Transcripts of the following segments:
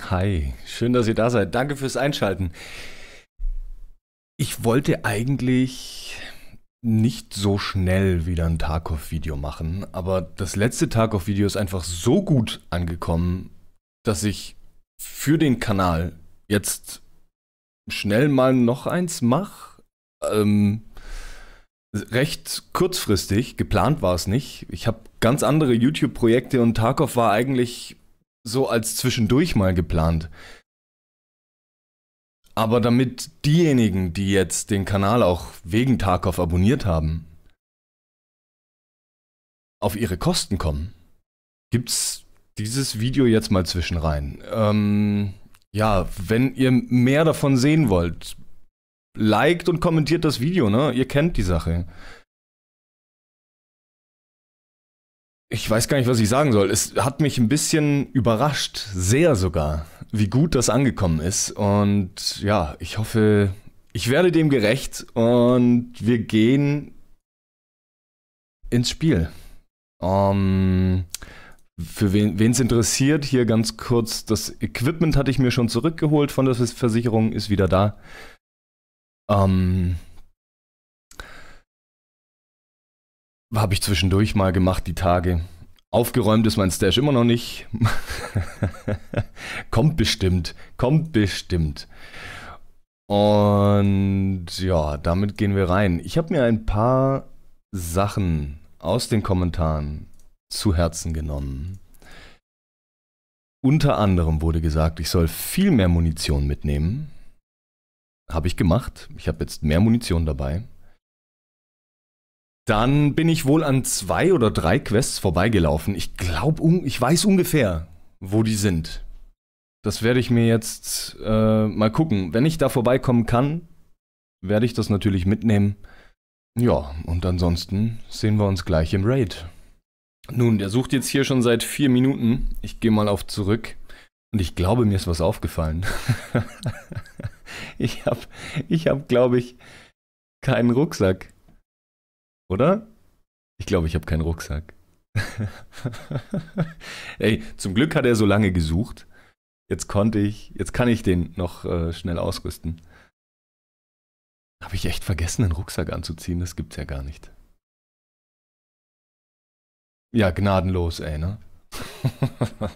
Hi, schön, dass ihr da seid. Danke fürs Einschalten. Ich wollte eigentlich nicht so schnell wieder ein Tarkov-Video machen, aber das letzte Tarkov-Video ist einfach so gut angekommen, dass ich für den Kanal jetzt schnell mal noch eins mache. Ähm, recht kurzfristig, geplant war es nicht. Ich habe ganz andere YouTube-Projekte und Tarkov war eigentlich so als zwischendurch mal geplant. Aber damit diejenigen, die jetzt den Kanal auch wegen Tarkov abonniert haben, auf ihre Kosten kommen, gibt's dieses Video jetzt mal zwischen rein. Ähm, ja, wenn ihr mehr davon sehen wollt, liked und kommentiert das Video, ne? Ihr kennt die Sache. Ich weiß gar nicht, was ich sagen soll. Es hat mich ein bisschen überrascht, sehr sogar, wie gut das angekommen ist. Und ja, ich hoffe, ich werde dem gerecht und wir gehen ins Spiel. Um, für wen es interessiert, hier ganz kurz, das Equipment hatte ich mir schon zurückgeholt von der Versicherung, ist wieder da. Um, Habe ich zwischendurch mal gemacht, die Tage. Aufgeräumt ist mein Stash immer noch nicht. kommt bestimmt, kommt bestimmt. Und ja, damit gehen wir rein. Ich habe mir ein paar Sachen aus den Kommentaren zu Herzen genommen. Unter anderem wurde gesagt, ich soll viel mehr Munition mitnehmen. Habe ich gemacht. Ich habe jetzt mehr Munition dabei. Dann bin ich wohl an zwei oder drei Quests vorbeigelaufen. Ich glaube, ich weiß ungefähr, wo die sind. Das werde ich mir jetzt äh, mal gucken. Wenn ich da vorbeikommen kann, werde ich das natürlich mitnehmen. Ja, und ansonsten sehen wir uns gleich im Raid. Nun, der sucht jetzt hier schon seit vier Minuten. Ich gehe mal auf zurück. Und ich glaube, mir ist was aufgefallen. ich habe, ich hab, glaube ich, keinen Rucksack. Oder? Ich glaube, ich habe keinen Rucksack. Ey, zum Glück hat er so lange gesucht. Jetzt konnte ich, jetzt kann ich den noch äh, schnell ausrüsten. Habe ich echt vergessen, einen Rucksack anzuziehen? Das gibt's ja gar nicht. Ja, gnadenlos, ey, ne?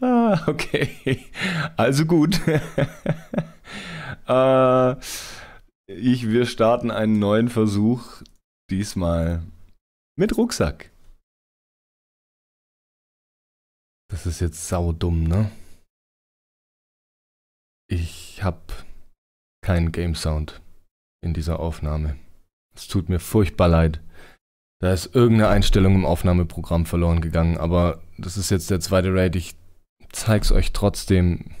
ah, okay. Also gut. äh, ich, wir starten einen neuen Versuch. Diesmal mit Rucksack. Das ist jetzt saudumm, ne? Ich hab keinen Game Sound in dieser Aufnahme. Es tut mir furchtbar leid. Da ist irgendeine Einstellung im Aufnahmeprogramm verloren gegangen, aber das ist jetzt der zweite Raid. Ich zeig's euch trotzdem.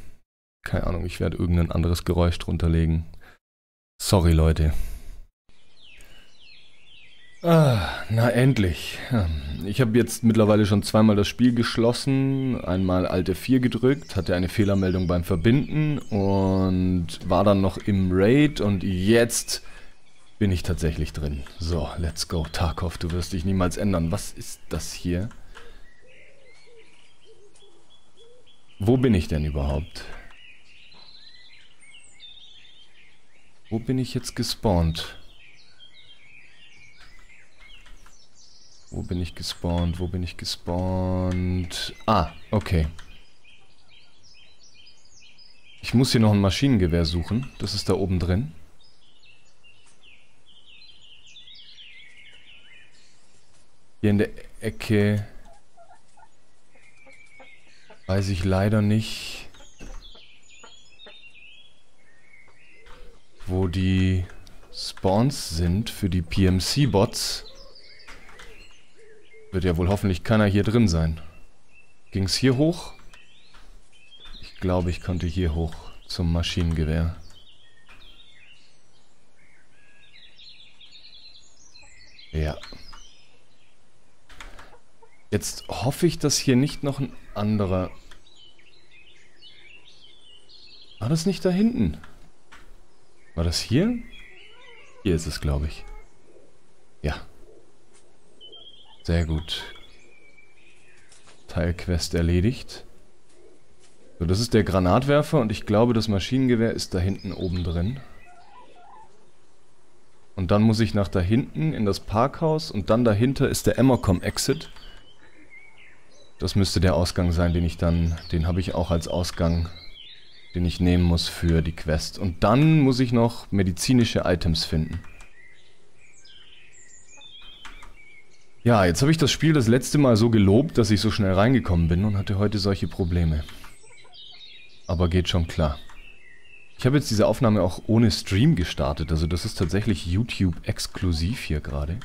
Keine Ahnung, ich werde irgendein anderes Geräusch drunter legen. Sorry, Leute. Ah, na endlich. Ich habe jetzt mittlerweile schon zweimal das Spiel geschlossen, einmal Alte 4 gedrückt, hatte eine Fehlermeldung beim Verbinden und war dann noch im Raid und jetzt bin ich tatsächlich drin. So, let's go. Tarkov, du wirst dich niemals ändern. Was ist das hier? Wo bin ich denn überhaupt? Wo bin ich jetzt gespawnt? Wo bin ich gespawnt? Wo bin ich gespawnt? Ah, okay. Ich muss hier noch ein Maschinengewehr suchen. Das ist da oben drin. Hier in der Ecke weiß ich leider nicht. Wo die Spawns sind für die PMC-Bots, wird ja wohl hoffentlich keiner hier drin sein. Ging es hier hoch? Ich glaube, ich konnte hier hoch zum Maschinengewehr. Ja. Jetzt hoffe ich, dass hier nicht noch ein anderer... War das nicht da hinten? War das hier? Hier ist es, glaube ich. Ja. Sehr gut. Teilquest erledigt. So, das ist der Granatwerfer und ich glaube, das Maschinengewehr ist da hinten oben drin. Und dann muss ich nach da hinten in das Parkhaus und dann dahinter ist der Emmercom Exit. Das müsste der Ausgang sein, den ich dann, den habe ich auch als Ausgang, den ich nehmen muss für die Quest. Und dann muss ich noch medizinische Items finden. Ja, jetzt habe ich das Spiel das letzte Mal so gelobt, dass ich so schnell reingekommen bin und hatte heute solche Probleme. Aber geht schon klar. Ich habe jetzt diese Aufnahme auch ohne Stream gestartet, also das ist tatsächlich YouTube-exklusiv hier gerade.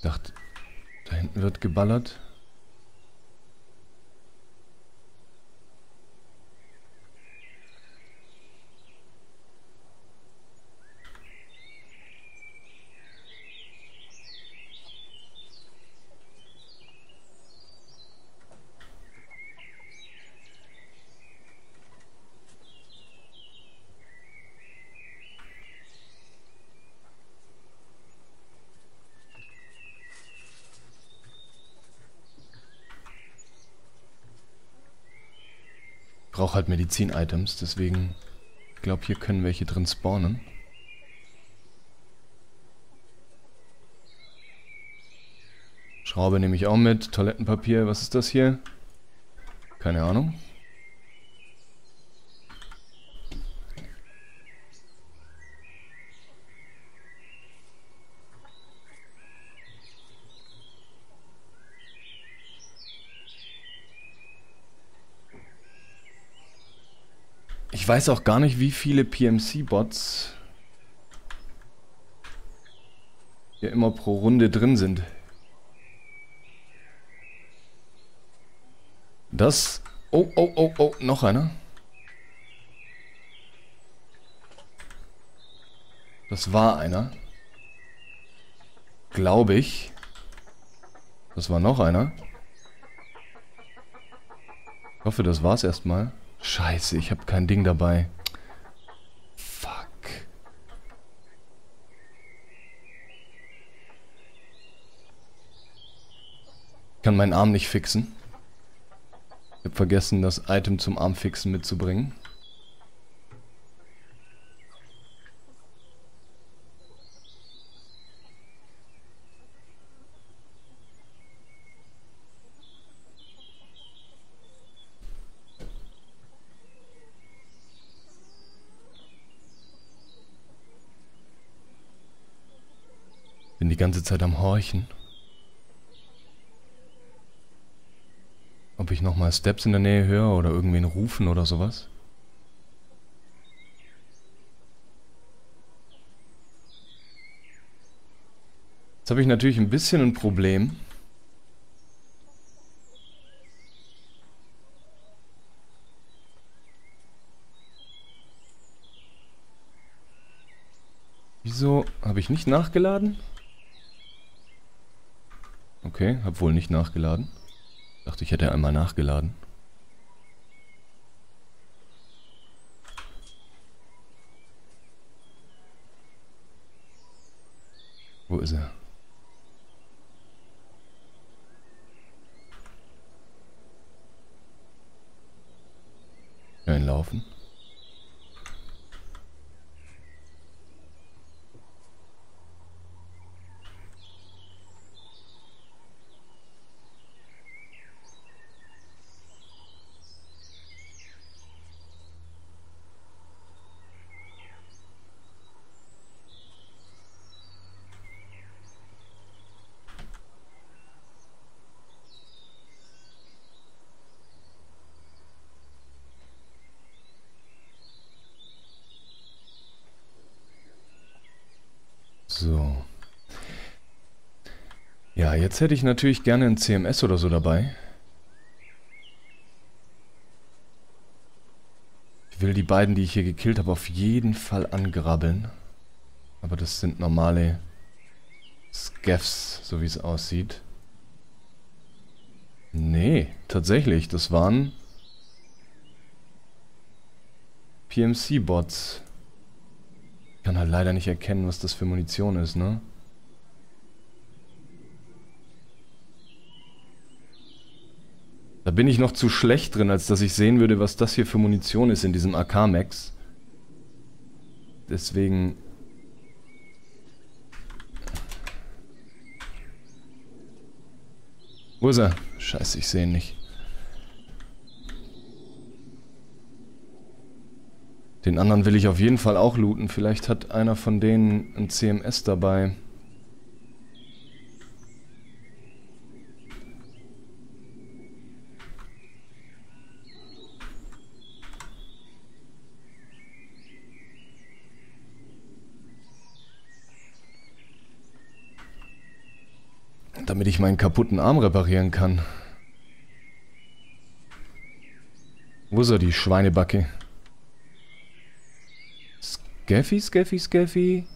Dachte, da hinten wird geballert. Brauche halt Medizin-Items, deswegen ich glaube, hier können welche drin spawnen. Schraube nehme ich auch mit. Toilettenpapier, was ist das hier? Keine Ahnung. Ich weiß auch gar nicht, wie viele PMC-Bots hier immer pro Runde drin sind. Das... Oh, oh, oh, oh, noch einer. Das war einer. Glaube ich. Das war noch einer. Ich hoffe, das war's erstmal. Scheiße, ich habe kein Ding dabei. Fuck. Ich kann meinen Arm nicht fixen. Ich habe vergessen, das Item zum Armfixen mitzubringen. Ganze Zeit am Horchen. Ob ich nochmal Steps in der Nähe höre oder irgendwen rufen oder sowas. Jetzt habe ich natürlich ein bisschen ein Problem. Wieso habe ich nicht nachgeladen? Okay, hab wohl nicht nachgeladen. Dachte, ich hätte einmal nachgeladen. Wo ist er? Ein Laufen. So. Ja, jetzt hätte ich natürlich gerne ein CMS oder so dabei. Ich will die beiden, die ich hier gekillt habe, auf jeden Fall angrabbeln. Aber das sind normale Scaffs, so wie es aussieht. Nee, tatsächlich, das waren PMC-Bots. Ich kann halt leider nicht erkennen, was das für Munition ist, ne? Da bin ich noch zu schlecht drin, als dass ich sehen würde, was das hier für Munition ist in diesem AK-Max. Deswegen... Wo ist er? Scheiße, ich sehe ihn nicht. Den anderen will ich auf jeden Fall auch looten. Vielleicht hat einer von denen ein CMS dabei. damit ich meinen kaputten Arm reparieren kann. Wo ist er, die Schweinebacke? Scaffy, Scaffy, Scaffy?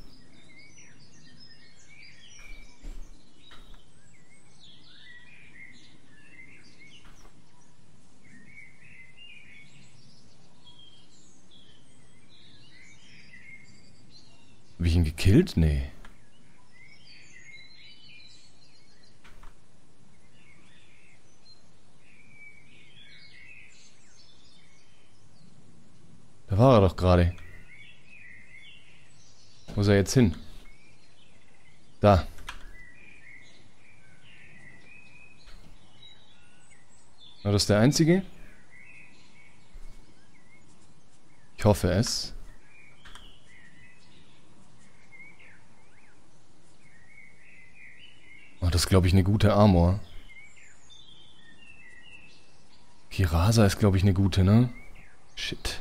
Hab ich ihn gekillt? Nee. Da war er doch gerade. Wo ist er jetzt hin? Da. War das der einzige? Ich hoffe es. Oh, das ist, glaube ich, eine gute Armor. Kirasa ist, glaube ich, eine gute, ne? Shit.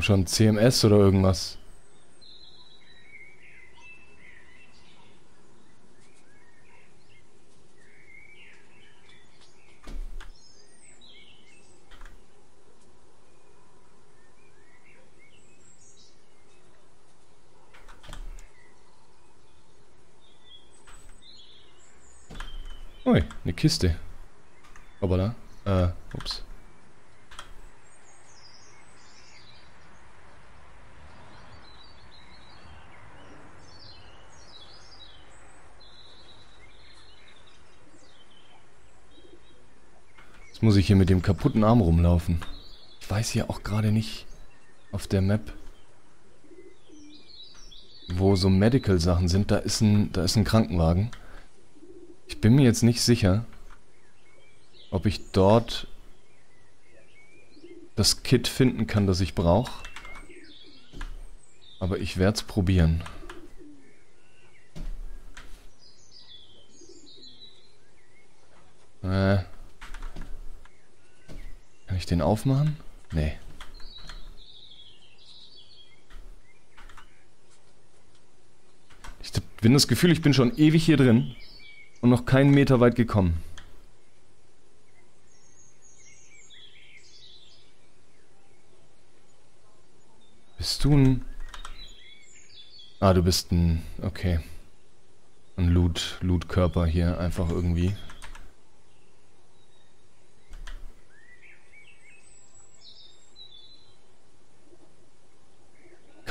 Komm schon, CMS oder irgendwas. Ui, eine Kiste. Aber. Äh, ups. Jetzt muss ich hier mit dem kaputten Arm rumlaufen. Ich weiß hier auch gerade nicht auf der Map, wo so Medical-Sachen sind. Da ist, ein, da ist ein Krankenwagen. Ich bin mir jetzt nicht sicher, ob ich dort das Kit finden kann, das ich brauche. Aber ich werde es probieren. Ich den aufmachen? Nee. Ich bin das Gefühl, ich bin schon ewig hier drin und noch keinen Meter weit gekommen. Bist du ein... Ah, du bist ein... Okay. Ein Loot, Loot-Körper hier, einfach irgendwie.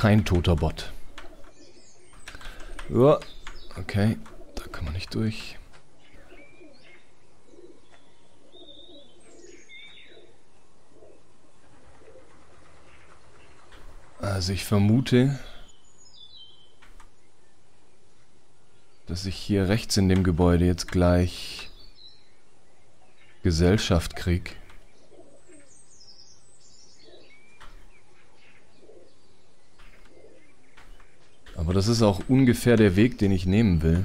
Kein toter Bot. Ja, okay. Da kann man nicht durch. Also ich vermute, dass ich hier rechts in dem Gebäude jetzt gleich Gesellschaft krieg. Aber das ist auch ungefähr der Weg, den ich nehmen will.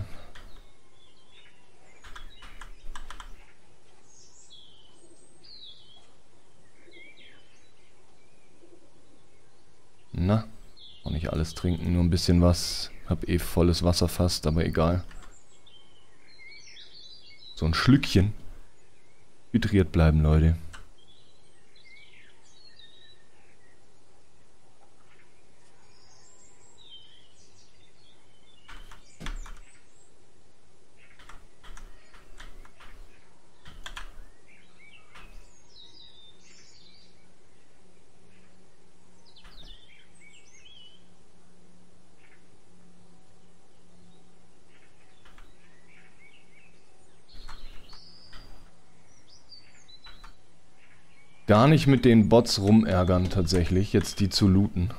Na, auch nicht alles trinken, nur ein bisschen was. Hab eh volles Wasser fast, aber egal. So ein Schlückchen. Hydriert bleiben, Leute. Gar nicht mit den Bots rumärgern tatsächlich, jetzt die zu looten.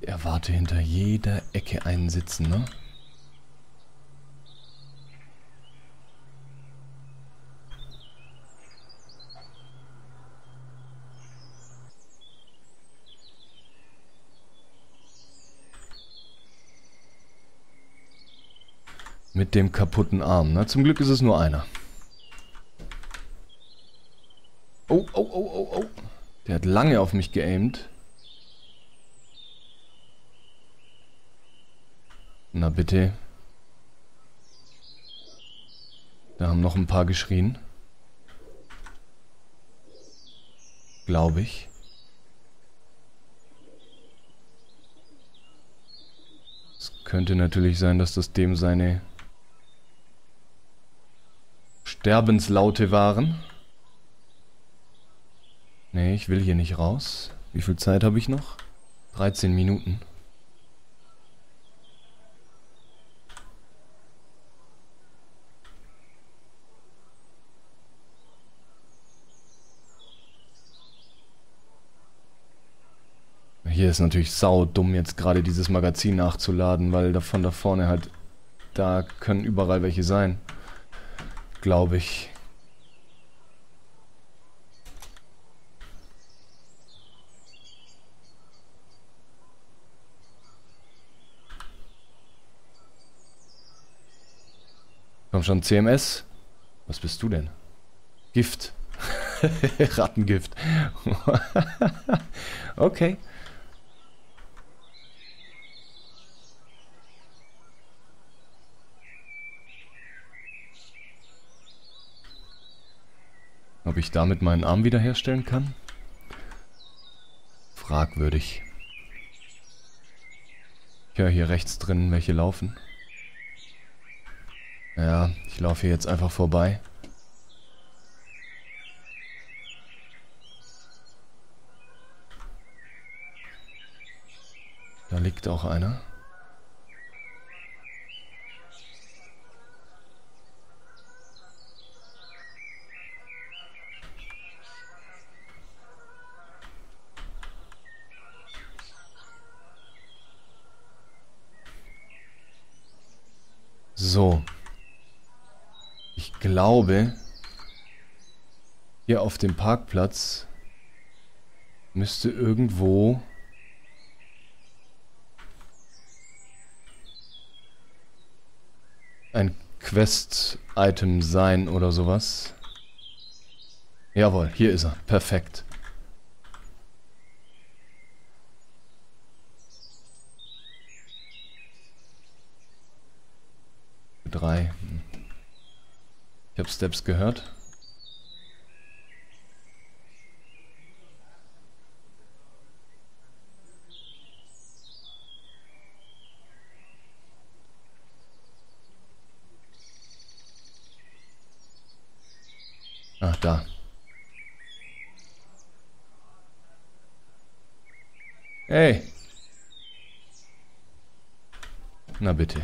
Erwarte hinter jeder Ecke einen sitzen, ne? Mit dem kaputten Arm. Na, zum Glück ist es nur einer. Oh, oh, oh, oh, oh. Der hat lange auf mich geaimt. Na bitte. Da haben noch ein paar geschrien. Glaube ich. Es könnte natürlich sein, dass das dem seine Sterbenslaute waren. Nee, ich will hier nicht raus. Wie viel Zeit habe ich noch? 13 Minuten. Hier ist natürlich sau dumm, jetzt gerade dieses Magazin nachzuladen, weil davon da vorne halt, da können überall welche sein glaube ich. Komm schon, CMS. Was bist du denn? Gift. Rattengift. okay. Ob ich damit meinen Arm wiederherstellen kann? Fragwürdig. Ich höre hier rechts drin welche laufen. Ja, ich laufe hier jetzt einfach vorbei. Da liegt auch einer. So. Ich glaube, hier auf dem Parkplatz müsste irgendwo ein Quest-Item sein oder sowas. Jawohl, hier ist er. Perfekt. Drei. Ich habe Steps gehört. Ach, da. Hey. Na bitte.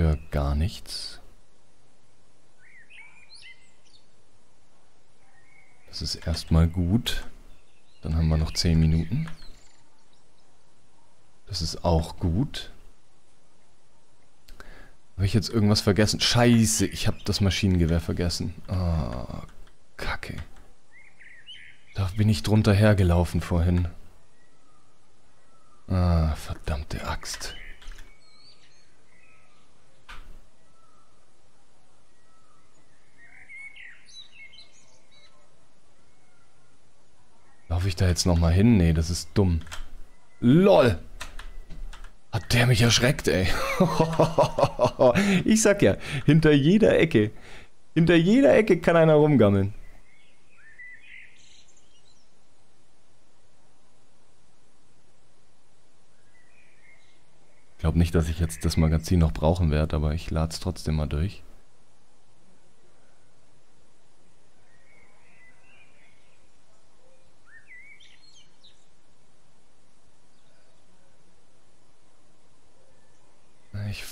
Für gar nichts. Das ist erstmal gut. Dann haben wir noch 10 Minuten. Das ist auch gut. Habe ich jetzt irgendwas vergessen? Scheiße, ich habe das Maschinengewehr vergessen. Oh, Kacke. Da bin ich drunter hergelaufen vorhin. Ah, verdammte Axt. Laufe ich da jetzt nochmal hin? Nee, das ist dumm. LOL! Hat der mich erschreckt, ey. ich sag ja, hinter jeder Ecke, hinter jeder Ecke kann einer rumgammeln. Ich glaube, nicht, dass ich jetzt das Magazin noch brauchen werde, aber ich lade es trotzdem mal durch. Ich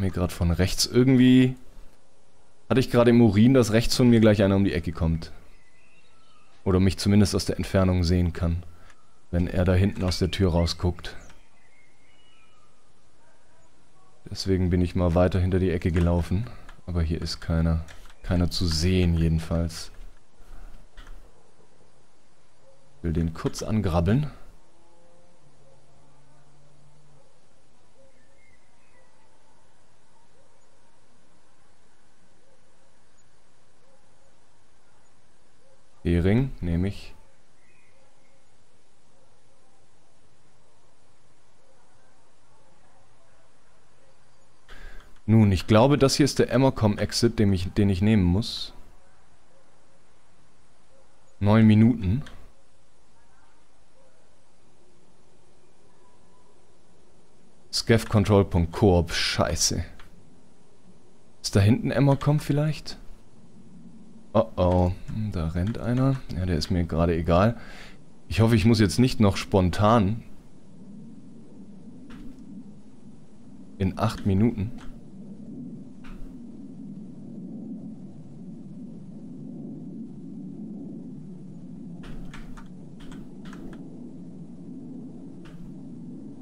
mir gerade von rechts irgendwie... Hatte ich gerade im Urin, dass rechts von mir gleich einer um die Ecke kommt. Oder mich zumindest aus der Entfernung sehen kann. Wenn er da hinten aus der Tür rausguckt. Deswegen bin ich mal weiter hinter die Ecke gelaufen. Aber hier ist keiner. Keiner zu sehen jedenfalls. Ich will den kurz angrabbeln. Hering nehme ich. Nun, ich glaube, das hier ist der Emmercom-Exit, den ich, den ich nehmen muss. Neun Minuten. Scavcontrol.coop, scheiße. Ist da hinten Emmercom vielleicht? Oh oh, da rennt einer. Ja, der ist mir gerade egal. Ich hoffe, ich muss jetzt nicht noch spontan in acht Minuten.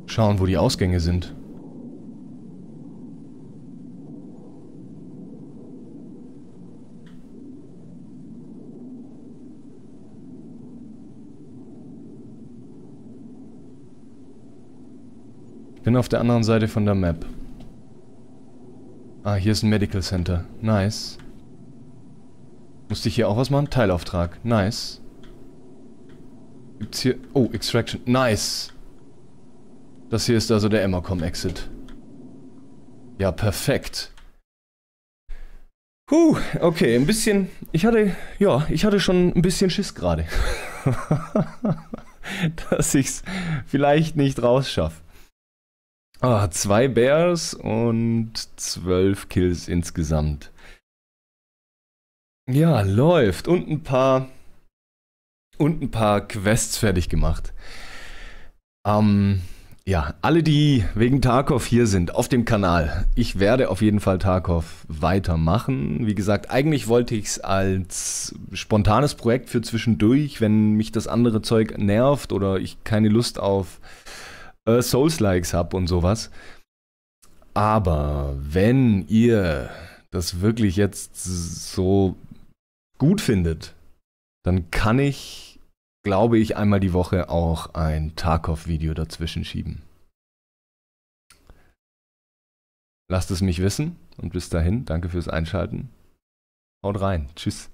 Schauen, wo die Ausgänge sind. Bin auf der anderen Seite von der Map. Ah, hier ist ein Medical Center. Nice. Musste ich hier auch was machen? Teilauftrag. Nice. Gibt's hier... Oh, Extraction. Nice. Das hier ist also der Emmercom Exit. Ja, perfekt. Puh, okay, ein bisschen... Ich hatte... Ja, ich hatte schon ein bisschen Schiss gerade. Dass ich's vielleicht nicht rausschaffe. Ah, zwei Bears und zwölf Kills insgesamt. Ja, läuft. Und ein paar. Und ein paar Quests fertig gemacht. Ähm, ja, alle, die wegen Tarkov hier sind, auf dem Kanal. Ich werde auf jeden Fall Tarkov weitermachen. Wie gesagt, eigentlich wollte ich es als spontanes Projekt für zwischendurch, wenn mich das andere Zeug nervt oder ich keine Lust auf äh, Souls-Likes habe und sowas. Aber wenn ihr das wirklich jetzt so gut findet, dann kann ich, glaube ich, einmal die Woche auch ein Tarkov-Video dazwischen schieben. Lasst es mich wissen und bis dahin, danke fürs Einschalten. Haut rein. Tschüss.